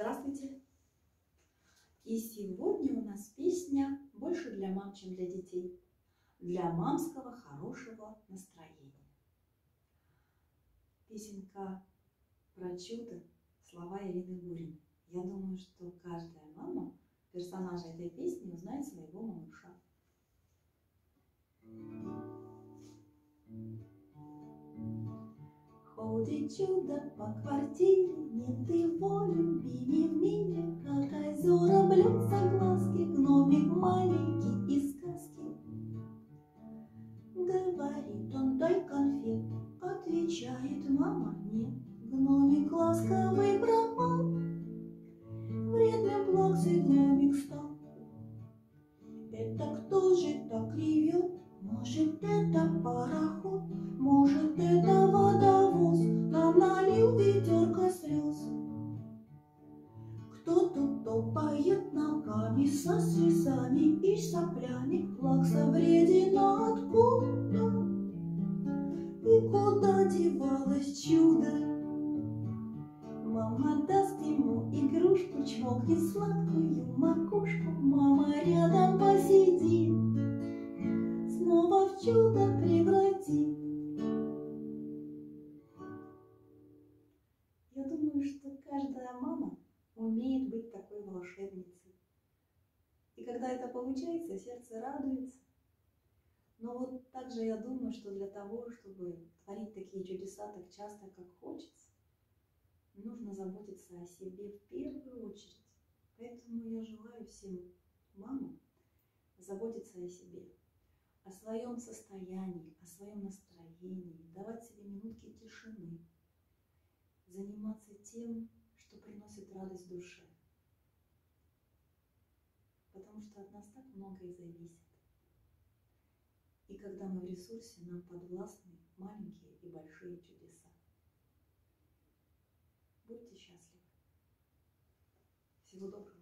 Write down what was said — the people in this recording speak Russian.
Здравствуйте! И сегодня у нас песня больше для мам, чем для детей. Для мамского хорошего настроения. Песенка про чудо, слова Ирины Гурин. Я думаю, что каждая мама персонажа этой песни узнает своего малыша. Ходит чудо по квартире, нет его любимей в мире, Как озера блюдца глазки, гномик маленький из сказки. Говорит он, дай конфет, отвечает мама, нет, Гномик ласковый пропал, Кто-то топает ногами со слезами и соплями, Плакса вредина откуда? И куда девалось чудо? Мама даст ему игрушку, чмокнет сладкую макушку, Мама рядом посидит, снова в чудо превратит. Я думаю, что каждая мама умеет быть такой волшебницей. И когда это получается, сердце радуется. Но вот также я думаю, что для того, чтобы творить такие чудеса так часто, как хочется, нужно заботиться о себе в первую очередь. Поэтому я желаю всем мамам заботиться о себе, о своем состоянии, о своем настроении, давать себе минутки тишины, заниматься тем, что приносит радость душе. Потому что от нас так многое зависит. И когда мы в ресурсе, нам подвластны маленькие и большие чудеса. Будьте счастливы. Всего доброго.